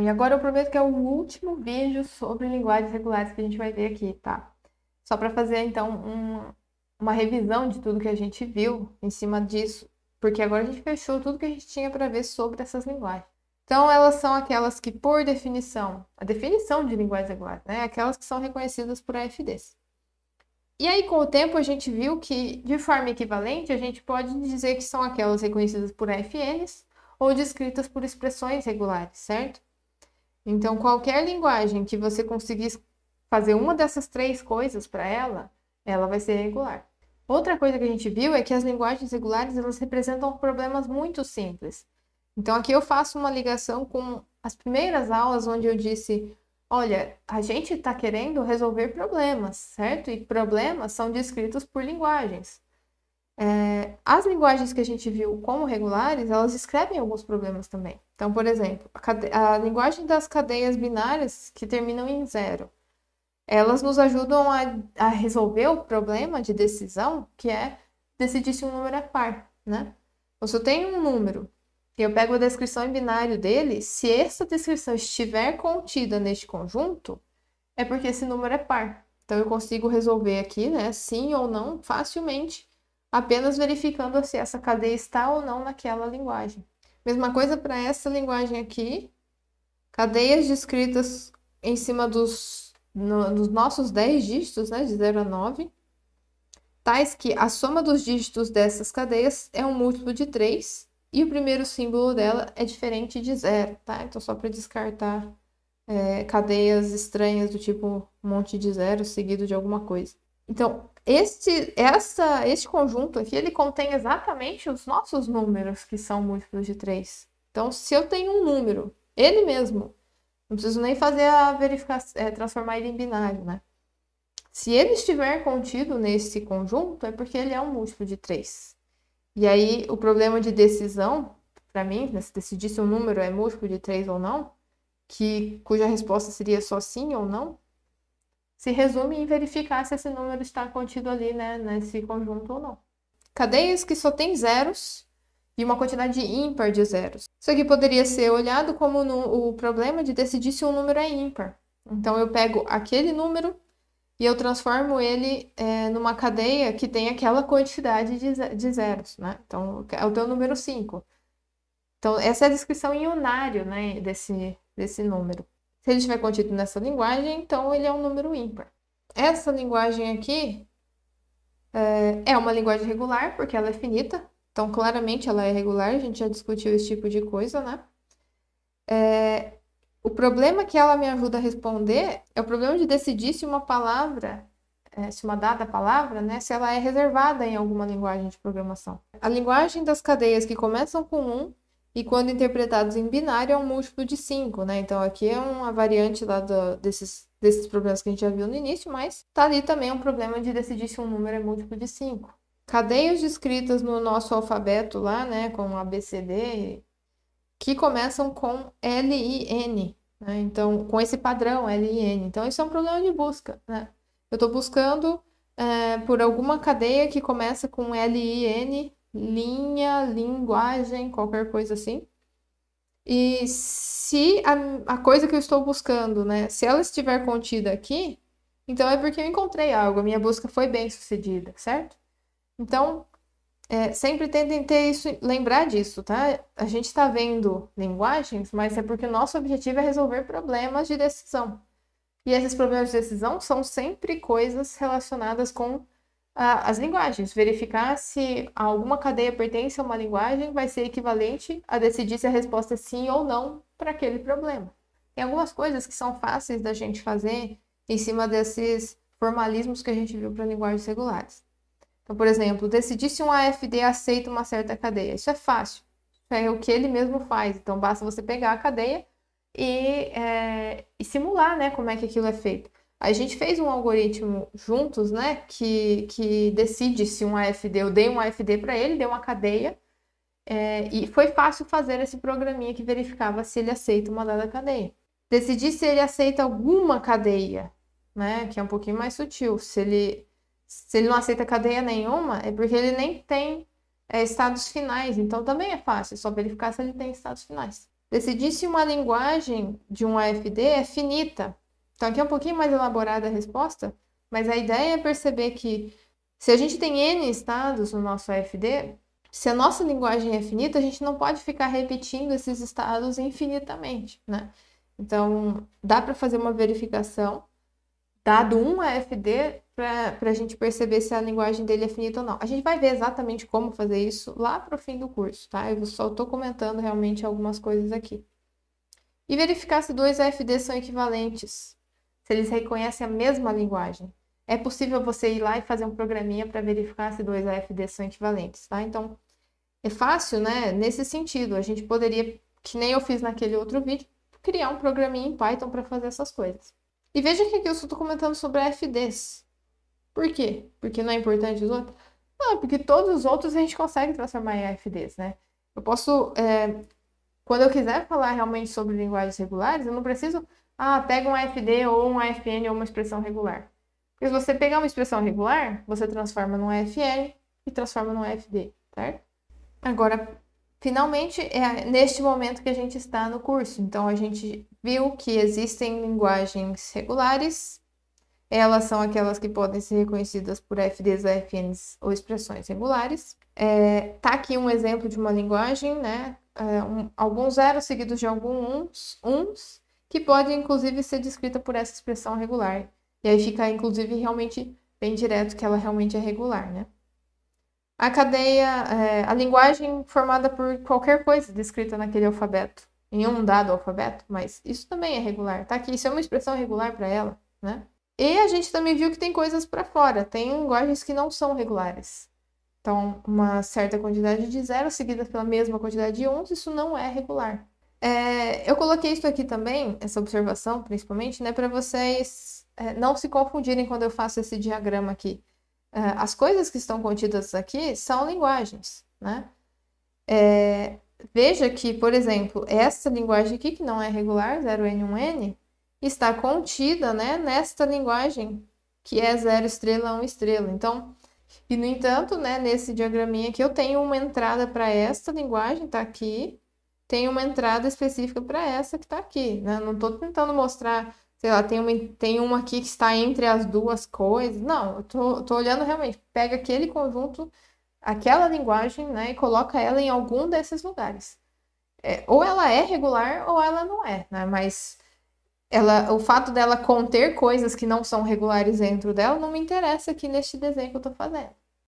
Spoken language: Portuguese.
E agora eu prometo que é o último vídeo sobre linguagens regulares que a gente vai ver aqui, tá? Só para fazer então um, uma revisão de tudo que a gente viu em cima disso, porque agora a gente fechou tudo que a gente tinha para ver sobre essas linguagens. Então, elas são aquelas que, por definição, a definição de linguagens regulares, né? Aquelas que são reconhecidas por AFDs. E aí, com o tempo, a gente viu que, de forma equivalente, a gente pode dizer que são aquelas reconhecidas por AFNs ou descritas por expressões regulares, certo? Então, qualquer linguagem que você conseguir fazer uma dessas três coisas para ela, ela vai ser regular. Outra coisa que a gente viu é que as linguagens regulares elas representam problemas muito simples. Então, aqui eu faço uma ligação com as primeiras aulas onde eu disse Olha, a gente está querendo resolver problemas, certo? E problemas são descritos por linguagens. É, as linguagens que a gente viu como regulares, elas escrevem alguns problemas também. Então, por exemplo, a, cade... a linguagem das cadeias binárias que terminam em zero, elas nos ajudam a, a resolver o problema de decisão, que é decidir se um número é par, né? Então, se eu tenho um número eu pego a descrição em binário dele, se essa descrição estiver contida neste conjunto, é porque esse número é par. Então eu consigo resolver aqui, né, sim ou não, facilmente, apenas verificando se essa cadeia está ou não naquela linguagem. Mesma coisa para essa linguagem aqui, cadeias descritas em cima dos, no, dos nossos 10 dígitos, né, de 0 a 9, tais que a soma dos dígitos dessas cadeias é um múltiplo de 3, e o primeiro símbolo dela é diferente de zero, tá? Então, só para descartar é, cadeias estranhas do tipo um monte de zero seguido de alguma coisa. Então, este, essa, este conjunto aqui, ele contém exatamente os nossos números, que são múltiplos de 3. Então, se eu tenho um número, ele mesmo, não preciso nem fazer a verificação, é, transformar ele em binário, né? Se ele estiver contido nesse conjunto, é porque ele é um múltiplo de 3. E aí, o problema de decisão, para mim, né, se decidir se um número é múltiplo de 3 ou não, que, cuja resposta seria só sim ou não, se resume em verificar se esse número está contido ali, né, nesse conjunto ou não. Cadeias que só tem zeros e uma quantidade ímpar de zeros. Isso aqui poderia ser olhado como no, o problema de decidir se um número é ímpar. Então, eu pego aquele número e eu transformo ele é, numa cadeia que tem aquela quantidade de, de zeros, né? Então, é o teu número 5. Então, essa é a descrição em unário, né, desse, desse número. Se ele estiver contido nessa linguagem, então ele é um número ímpar. Essa linguagem aqui é, é uma linguagem regular, porque ela é finita. Então, claramente, ela é regular. A gente já discutiu esse tipo de coisa, né? É, o problema que ela me ajuda a responder é o problema de decidir se uma palavra, é, se uma dada palavra, né, se ela é reservada em alguma linguagem de programação. A linguagem das cadeias que começam com 1 e quando interpretados em binário é um múltiplo de 5, né? Então aqui é uma variante lá do, desses, desses problemas que a gente já viu no início, mas tá ali também um problema de decidir se um número é múltiplo de 5. Cadeias descritas no nosso alfabeto lá, né, com ABCD, que começam com L e N, né? Então, com esse padrão L e N. Então, isso é um problema de busca, né? Eu estou buscando é, por alguma cadeia que começa com L e N, linha, linguagem, qualquer coisa assim. E se a, a coisa que eu estou buscando, né, se ela estiver contida aqui, então é porque eu encontrei algo, a minha busca foi bem sucedida, certo? Então, é, sempre tentem ter isso, lembrar disso, tá? A gente está vendo linguagens, mas é porque o nosso objetivo é resolver problemas de decisão. E esses problemas de decisão são sempre coisas relacionadas com as linguagens. Verificar se alguma cadeia pertence a uma linguagem vai ser equivalente a decidir se a resposta é sim ou não para aquele problema. Tem algumas coisas que são fáceis da gente fazer em cima desses formalismos que a gente viu para linguagens regulares. Então, por exemplo, decidir se um AFD aceita uma certa cadeia. Isso é fácil. É o que ele mesmo faz. Então, basta você pegar a cadeia e, é, e simular né, como é que aquilo é feito. A gente fez um algoritmo juntos, né, que, que decide se um AFD, eu dei um AFD para ele, dei uma cadeia, é, e foi fácil fazer esse programinha que verificava se ele aceita uma dada cadeia. Decidir se ele aceita alguma cadeia, né, que é um pouquinho mais sutil, se ele se ele não aceita cadeia nenhuma, é porque ele nem tem é, estados finais. Então também é fácil, é só verificar se ele tem estados finais. decidir se uma linguagem de um AFD é finita. Então, aqui é um pouquinho mais elaborada a resposta, mas a ideia é perceber que se a gente tem N estados no nosso AFD, se a nossa linguagem é finita, a gente não pode ficar repetindo esses estados infinitamente, né? Então, dá para fazer uma verificação, dado um AFD, para a gente perceber se a linguagem dele é finita ou não. A gente vai ver exatamente como fazer isso lá para o fim do curso, tá? Eu só estou comentando realmente algumas coisas aqui. E verificar se dois AFDs são equivalentes, se eles reconhecem a mesma linguagem. É possível você ir lá e fazer um programinha para verificar se dois AFDs são equivalentes, tá? Então, é fácil, né? Nesse sentido, a gente poderia, que nem eu fiz naquele outro vídeo, criar um programinha em Python para fazer essas coisas. E veja que aqui eu estou comentando sobre AFDs. Por quê? Porque não é importante os outros? Não, porque todos os outros a gente consegue transformar em AFDs, né? Eu posso, é, quando eu quiser falar realmente sobre linguagens regulares, eu não preciso, ah, pega um AFD ou um AFN ou uma expressão regular. Porque se você pegar uma expressão regular, você transforma num AFN e transforma num AFD, certo? Agora, finalmente, é neste momento que a gente está no curso. Então, a gente viu que existem linguagens regulares elas são aquelas que podem ser reconhecidas por FDs, AFNs ou expressões regulares. É, tá aqui um exemplo de uma linguagem, né? É, um, alguns zeros seguidos de alguns uns, que pode inclusive ser descrita por essa expressão regular. E aí fica, inclusive, realmente bem direto que ela realmente é regular, né? A cadeia, é, a linguagem formada por qualquer coisa descrita naquele alfabeto, em um dado alfabeto, mas isso também é regular, tá? Que isso é uma expressão regular para ela, né? E a gente também viu que tem coisas para fora, tem linguagens que não são regulares. Então, uma certa quantidade de zero seguida pela mesma quantidade de uns, isso não é regular. É, eu coloquei isso aqui também, essa observação principalmente, né, para vocês é, não se confundirem quando eu faço esse diagrama aqui. É, as coisas que estão contidas aqui são linguagens, né? É, veja que, por exemplo, essa linguagem aqui, que não é regular, 0n, 1n, está contida né, nesta linguagem, que é zero estrela, um estrela. Então, e no entanto, né, nesse diagraminha aqui, eu tenho uma entrada para esta linguagem, está aqui, tem uma entrada específica para essa que está aqui. Né? Não estou tentando mostrar, sei lá, tem uma, tem uma aqui que está entre as duas coisas. Não, eu olhando realmente, pega aquele conjunto, aquela linguagem, né, e coloca ela em algum desses lugares. É, ou ela é regular ou ela não é, né? Mas ela, o fato dela conter coisas que não são regulares dentro dela não me interessa aqui neste desenho que eu estou fazendo,